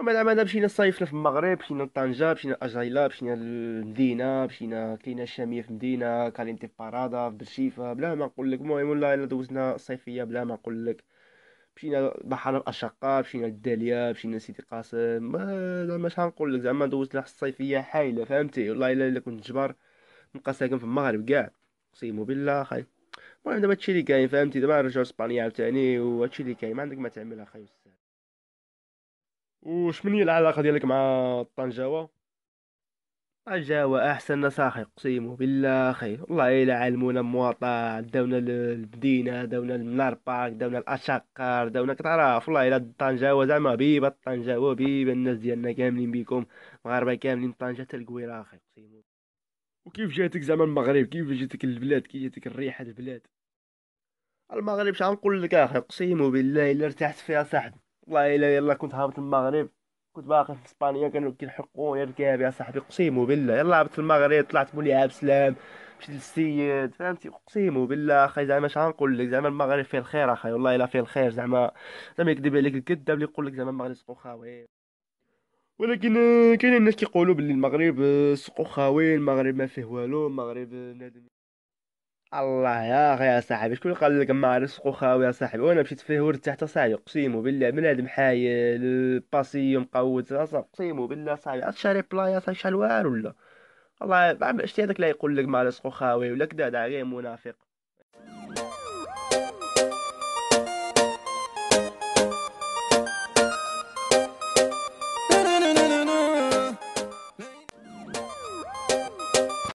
ومن عملنا مشينا صيفنا في المغرب مشينا لطنجة مشينا لأجايلا مشينا للمدينة مشينا كاينة الشامية في المدينة كالينتي في بارادة في برشيفة بلا ما نقول لك. المهم والله إلا دوزنا الصيفية بلا ما نقول لك. مشينا بحر الأشقة مشينا للدالية مشينا لسيدي قاسم. ما زعما اش غنقول لك. زعما دوزنا الصيفية حايلة فهمتي؟ والله إلا كنت جبار نبقى ساكن في المغرب كاع. اقسم بالله اخاي المهم دابا هادشي اللي كاين فهمتي؟ دابا نرجعو لاسبانيا عاوتاني وهادشي اللي كاين. ما عندك ما تعمل اخاي وش من هي العلاقة ديالك مع طنجاوة؟ طنجاوة أحسن ناس أخي أقسم بالله أخي. والله إلا علمونا مواطع داونا للمدينة داونا للمنار باك داونا الأشقر داونا كتعرف والله إلا طنجاوة زعما بيبة طنجاوة بيبة. الناس ديالنا كاملين بيكم مغاربة كاملين طنجة حتى الكويرة أخي أقسم. وكيف جاتك زعما المغرب؟ كيف جاتك البلاد؟ كيف جاتك الريحة البلاد؟ المغرب شحال نقول لك أخي؟ أقسم بالله إلا ارتحت فيها صاحبي. والله إلا يلا كنت هابط المغرب كنت باقي في إسبانيا كانوا كيلحقوني ركاب يا صاحبي اقسم بالله يلا هبطت المغرب طلعت مولي عبد السلام مشيت للسيد فهمتي؟ اقسم بالله أخي زعما شحال نقول لك؟ زعما المغرب فيه الخير أخي والله إلا فيه الخير زعما زعما يكذب عليك الكذاب اللي يقول لك زعما المغرب سوق خاوي. ولكن آه، كاين الناس كيقولوا باللي المغرب آه، سوق خاوي المغرب ما فيه والو المغرب آه، نادم الله يا أخي يا صاحبي شكون قال لك ما رزقو خاوي يا صاحبي؟ وأنا مشيت فيه ورتحت صاحبي اقسم بالله بنادم حايل الباسيو مقود اقسم بالله صاحبي شاري بلايا صاحبي شحال واعر ولا والله ما شتي هذاك لا يقول لك ما رزقو خاوي ولا كذا غير منافق.